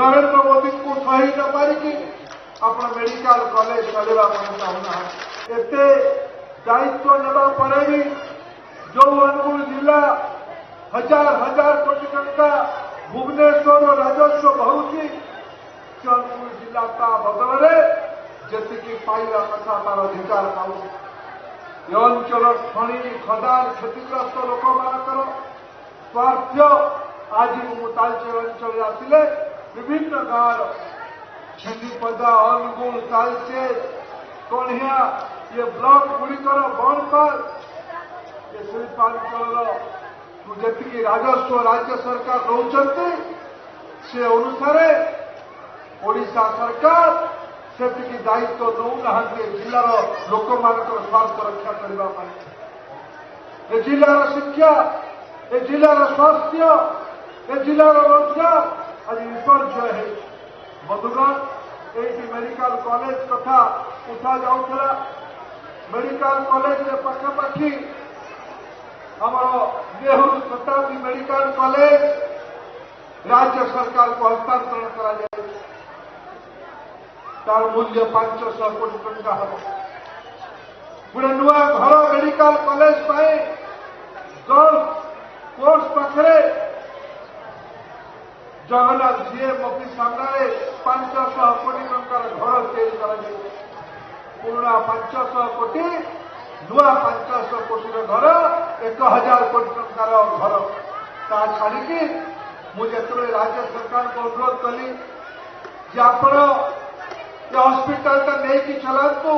નરેન્દ્ર મોદીଙ୍କୁ ସହିତ ପାରିକି ଆପଣ ମେଡିକାଲ କଲେଜ କରିବା ପାଇଁ ଚାହୁଁନାହାନ୍ତି ଏତେ ଦାୟିତ୍ୱ ନେବା ପରେ ବି ଯେଉଁ ଅନୁଗୁଳ ଜିଲ୍ଲା ହଜାର ହଜାର କୋଟି ଟଙ୍କା ଭୁବନେଶ୍ୱରର ରାଜସ୍ୱ ବହୁଛି ସେ ଅନୁଗୁଳ ଜିଲ୍ଲା ତା ବଦଳରେ ଯେତିକି ପାଇବା କଥା ତାର ଅଧିକାର ପାଉଛି ଏ ଅଞ୍ଚଳ ଖଣି ଖଦାନ କ୍ଷତିଗ୍ରସ୍ତ ଲୋକମାନଙ୍କର ସ୍ୱାର୍ଥ ଆଜି ମୁଁ ତାଲଚେର ଅଞ୍ଚଳରେ ଆସିଲେ विभिन्न प्रकार छिंदी पदा अनुगुण तालचेर कणिया ये ब्लक गुड़िकर बनपाल ये शिल्पांचल जी तो राजस्व राज्य सरकार रोचे से अनुसार ओडा सरकार से दायित्व दौना जिलार लोक स्वास्थ्य रक्षा करने जिलार शिक्षा ए जिलार स्वास्थ्य ए जिलार रोजगार मेडिकल कॉलेज कथा उठा जा मेडिकल कॉलेज के पक्षपाखी आम नेहरू शताब्दी मेडिकल कॉलेज राज्य सरकार को हस्तांतरण कर तार मूल्य पांचश कोटी टा हम गोटे नुआ घर मेडिकल कॉलेज पाई गल्फ कोर्ट पाखे जगन्नाथ सीएम अफिस सामने पांचश को पुणा पांचश कोटी नुआ पांच कोटी घर एक हजार कोटी टकर छाड़ी मुझे राज्य सरकार को अनुरोध कली हस्पिटाल नहीं चलातु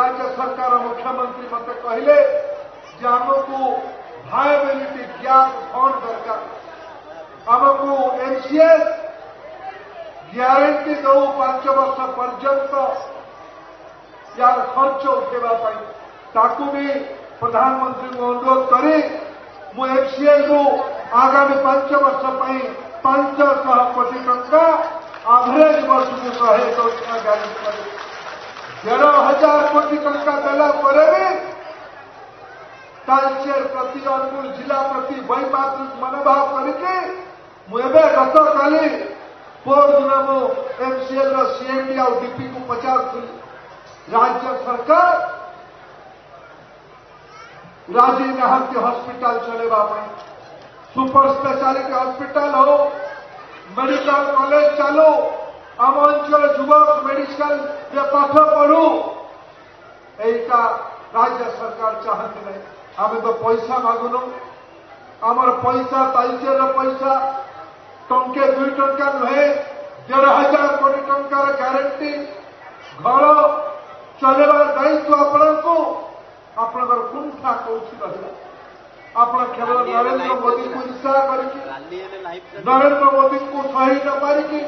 राज्य सरकार मुख्यमंत्री मत कहे आम को भायबिलिटी ग्यास फंड दरकार आमको एमसीएस ग्यारंटी दौ पांच वर्ष पर्यंत यार खर्च भी प्रधानमंत्री को अनुरोध करे मुफसीआई रु आगामी पांच वर्ष पांच शह कोटी टंका आभरेज वर्ष को शहे योजना गारंटी कर देढ़ हजार कोटी टा देलचेयर प्रति अनुगुण जिला प्रति वैपात्रिक मनोभाव करके मुझे गत काली पूर्व दिन मुझ एमसीएल सीएमडी आउ डीपी को पचारू राज्य सरकार राजीव गांधी हॉस्पिटल चले बापाई सुपर स्पेशलिटी हॉस्पिटल हो मेडिकल कॉलेज चलो आम अंचल युवक मेडिकल ये पाठ पढ़ू एटा राज्य सरकार चाहती नहीं आम तो पैसा मागुन आमर पैसा तालचेर पैसा टंके दुई टंका नुहे देर हजार कोटी टंकार घर चलवार दायित्व आपणा कुंठा कौशी रहा केवल नरेन्द्र मोदी को ईर्षा कर नरेन्द्र मोदी को सही नपारिकी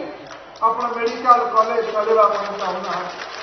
आप मेडिका कलेज चलवा चाहूना